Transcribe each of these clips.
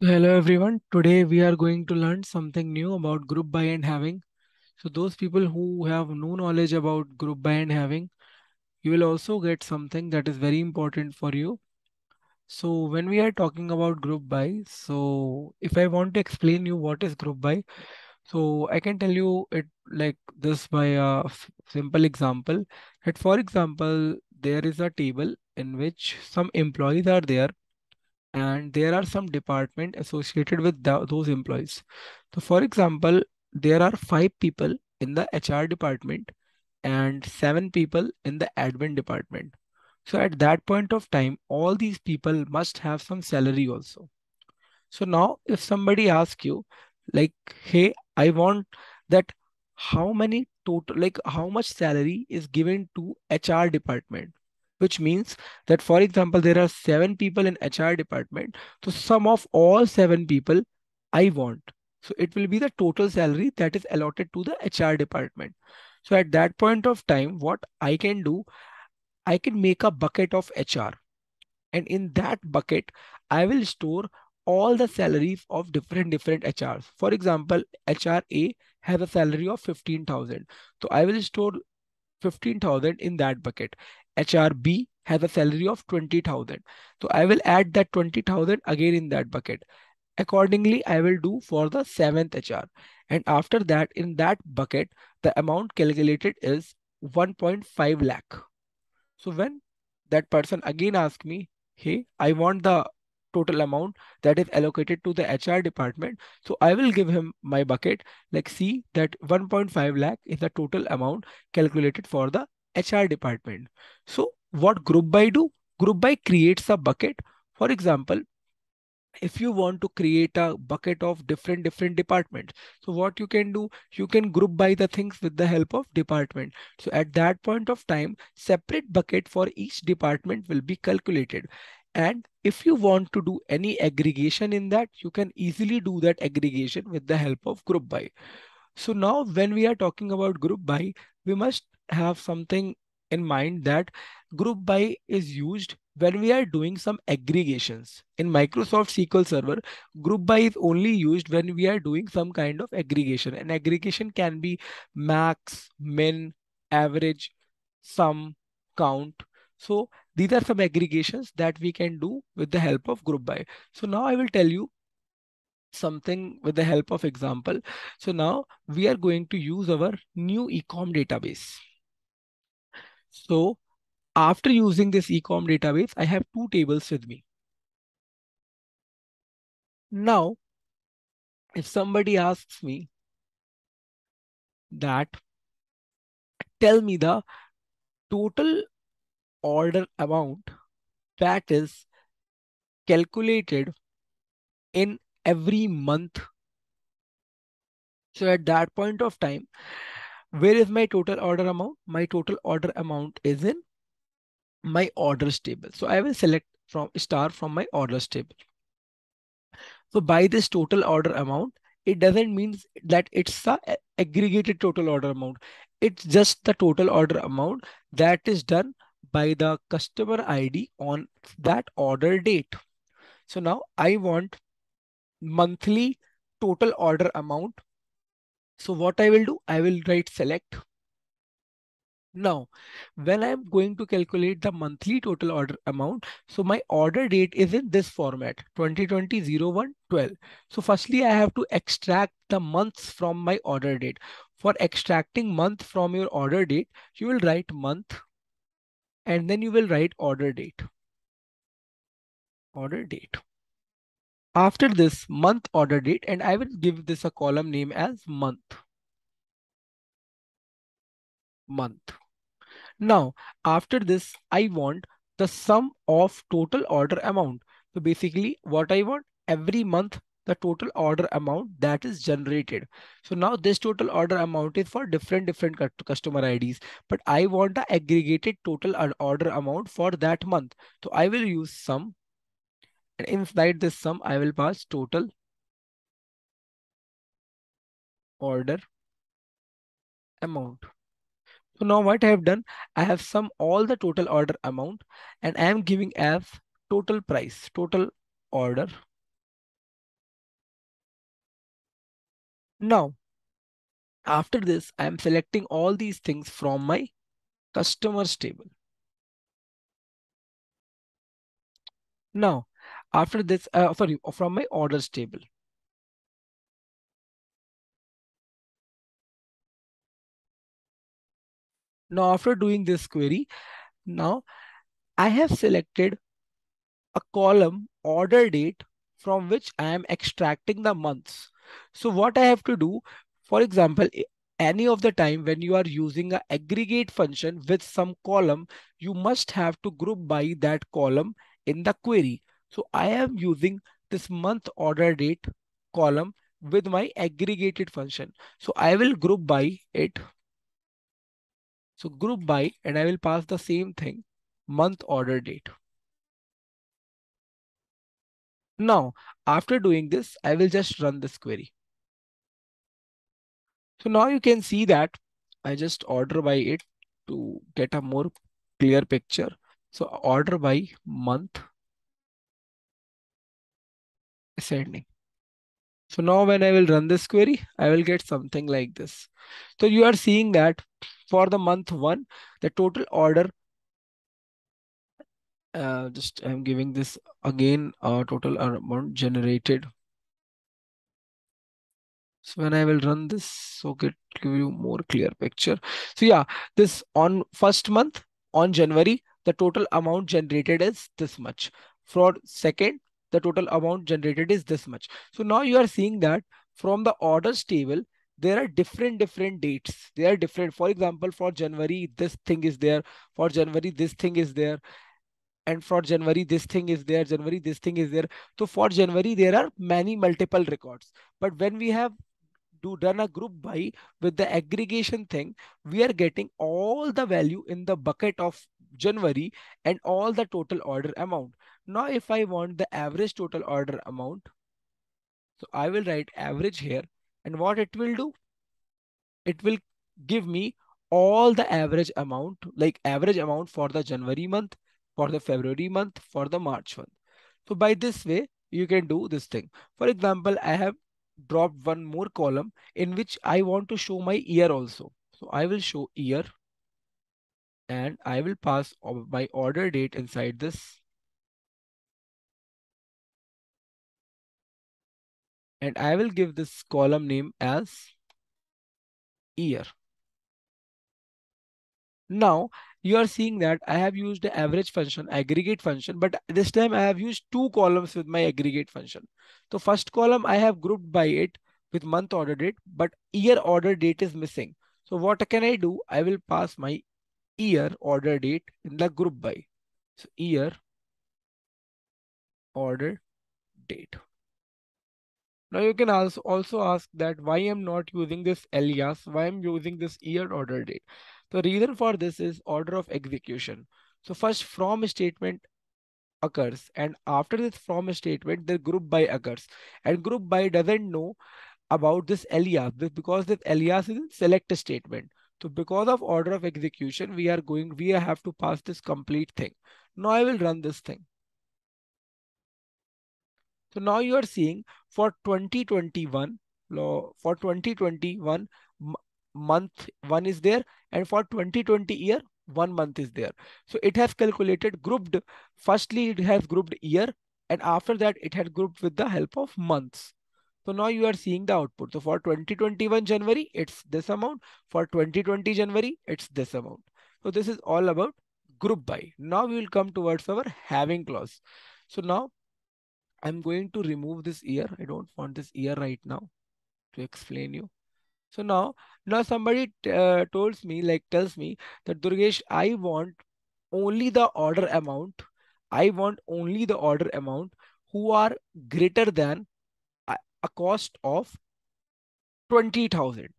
Hello everyone. Today we are going to learn something new about group by and having. So those people who have no knowledge about group by and having, you will also get something that is very important for you. So when we are talking about group by, so if I want to explain you what is group by, so I can tell you it like this by a simple example. That for example, there is a table in which some employees are there and there are some department associated with tho- those employees. So for example, there are five people in the HR department and seven people in the admin department. So at that point of time, all these people must have some salary also. So now if somebody asks you like, hey, I want that how many total, like how much salary is given to HR department, which means that, for example, there are seven people in HR department. So sum of all seven people I want. So it will be the total salary that is allotted to the HR department. So at that point of time, what I can do, I can make a bucket of HR and in that bucket i will store all the salaries of different different hrs for example hr a has a salary of 15000 so i will store 15000 in that bucket hr b has a salary of 20000 so i will add that 20000 again in that bucket. Accordingly i will do for the seventh hr and after that in that bucket the amount calculated is 1.5 lakh. So when that person again asks me, hey, I want the total amount that is allocated to the HR department. So I will give him my bucket, like see that 1.5 lakh is the total amount calculated for the HR department. So what group by do? Group by creates a bucket. For example, if you want to create a bucket of different different departments so what you can do you can group by the things with the help of department so at that point of time separate bucket for each department will be calculated and if you want to do any aggregation in that you can easily do that aggregation with the help of group by so now when we are talking about group by, we must have something in mind that group by is used when we are doing some aggregations. In Microsoft SQL Server, group by is only used when we are doing some kind of aggregation. An aggregation can be max, min, average, sum, count. So these are some aggregations that we can do with the help of group by. So now I will tell you something with the help of example. So now we are going to use our new ecom database. So after using this ecom database, I have two tables with me. Now, if somebody asks me that tell me the total order amount that is calculated in every month. So at that point of time, where is my total order amount? My total order amount is in my orders table. So I will select from star from my orders table. So by this total order amount, it doesn't mean that it's the aggregated total order amount. It's just the total order amount that is done by the customer ID on that order date. So now I want monthly total order amount. So what I will do, I will write select Now, when I'm going to calculate the monthly total order amount, so my order date is in this format 2020 01 12. So firstly, I have to extract the months from my order date. For extracting month from your order date, you will write month and then you will write order date. Order date. After this month order date, and I will give this a column name as month. Month. Now, after this, I want the sum of total order amount. So basically what I want every month, the total order amount that is generated. So now this total order amount is for different, different customer IDs, but I want the aggregated total order amount for that month. So I will use sum and inside this sum, I will pass total order amount. So now what I have done, I have sum all the total order amount and I am giving as total price, total order Now, after this, I am selecting all these things from my customers table. Now, after this, uh, sorry, from my orders table. Now, after doing this query, now I have selected a column order date from which I am extracting the months. So what I have to do, for example, any of the time when you are using an aggregate function with some column, you must have to group by that column in the query. So I am using this month order date column with my aggregated function. So I will group by it so group by, and I will pass the same thing, month order date. Now, after doing this, I will just run this query. So now you can see that I just order by it to get a more clear picture. So order by month ascending. So now when I will run this query, I will get something like this. So you are seeing that for the month one, the total order, uh, just I'm giving this again, uh, total amount generated. So when I will run this, so get give you more clear picture. So yeah, this on first month on January, the total amount generated is this much. For second, the total amount generated is this much. So now you are seeing that from the orders table, there are different different dates. They are different. For example for january this thing is there. For january this thing is there. And for january this thing is there. January this thing is there. So for january there are many multiple records. But when we have do done a group by with the aggregation thing we are getting all the value in the bucket of january and all the total order amount now if i want the average total order amount so i will write average here and what it will do, it will give me all the average amount, like average amount for the January month, for the February month, for the March month. So by this way, you can do this thing. For example, I have dropped one more column in which I want to show my year also. So I will show year and I will pass my order date inside this. And I will give this column name as year. Now you are seeing that I have used the average function, aggregate function, but this time I have used two columns with my aggregate function. So first column I have grouped by it with month order date, but year order date is missing. So what can I do? I will pass my year order date in the group by. So year order date. Now you can also ask that why I'm not using this alias, why I'm using this year order date. The reason for this is order of execution. So first from statement occurs and after this from statement the group by occurs and group by doesn't know about this alias because this alias is select statement. So because of order of execution, we are going, we have to pass this complete thing. Now I will run this thing. So now you are seeing for 2021, for 2021 month one is there and for 2020 year one month is there. So it has calculated grouped. Firstly, it has grouped year and after that it had grouped with the help of months. So now you are seeing the output. So for 2021 January, it's this amount. For 2020 January, it's this amount. So this is all about group by. Now we will come towards our having clause. So now I'm going to remove this year. I don't want this year right now to explain you. So now, now somebody uh, tells me, like tells me that Durgesh, I want only the order amount. I want only the order amount who are greater than a, a cost of 20,000.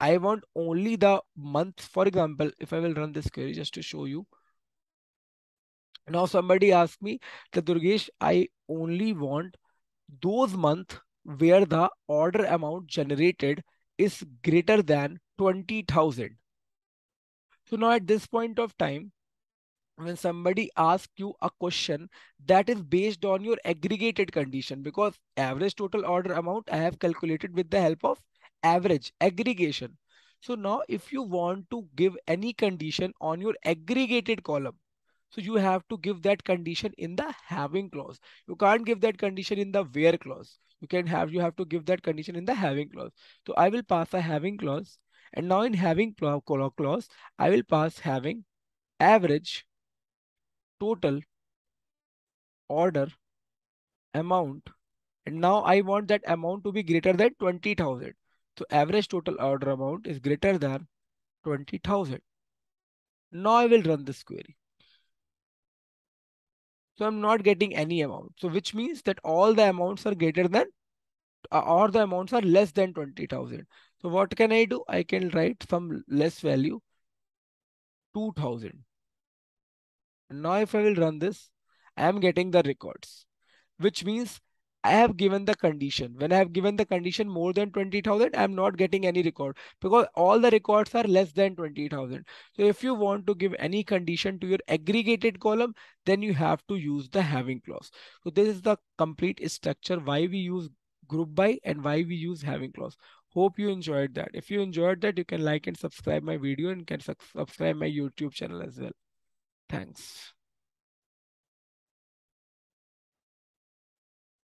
I want only the month. For example, if I will run this query just to show you, now somebody asked me that Durgesh, I only want those months where the order amount generated is greater than 20,000. So now at this point of time, when somebody asks you a question that is based on your aggregated condition because average total order amount I have calculated with the help of average aggregation. So now if you want to give any condition on your aggregated column, so you have to give that condition in the having clause. You can't give that condition in the where clause. You can have, you have to give that condition in the having clause. So I will pass a having clause. And now in having clause, I will pass having average, total, order, amount. And now I want that amount to be greater than 20,000. So average total order amount is greater than 20,000. Now I will run this query. So I'm not getting any amount. So which means that all the amounts are greater than uh, or the amounts are less than 20,000. So what can I do? I can write some less value 2000. Now if I will run this, I am getting the records, which means I have given the condition. When I have given the condition more than 20,000, I am not getting any record because all the records are less than 20,000. So if you want to give any condition to your aggregated column, then you have to use the having clause. So this is the complete structure why we use group by and why we use having clause. Hope you enjoyed that. If you enjoyed that, you can like and subscribe my video and can subscribe my YouTube channel as well. Thanks.